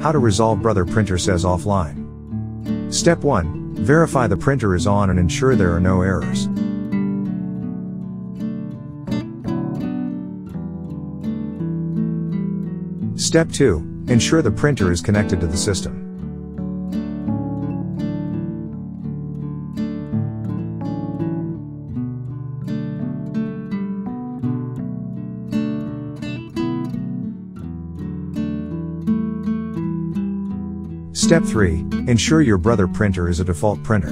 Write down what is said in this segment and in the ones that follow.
How to resolve brother printer says offline. Step 1. Verify the printer is on and ensure there are no errors. Step 2. Ensure the printer is connected to the system. Step 3. Ensure your brother printer is a default printer.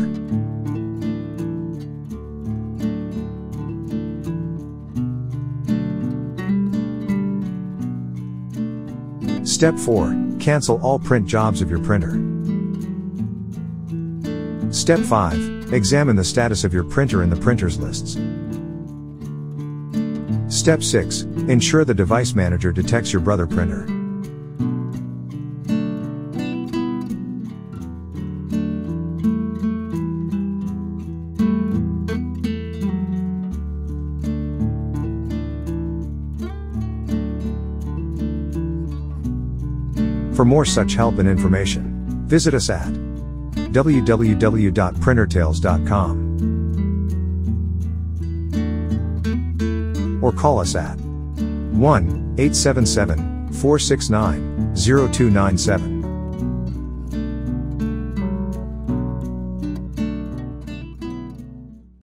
Step 4. Cancel all print jobs of your printer. Step 5. Examine the status of your printer in the printers lists. Step 6. Ensure the device manager detects your brother printer. For more such help and information, visit us at www.printertales.com or call us at 1 877 469 0297.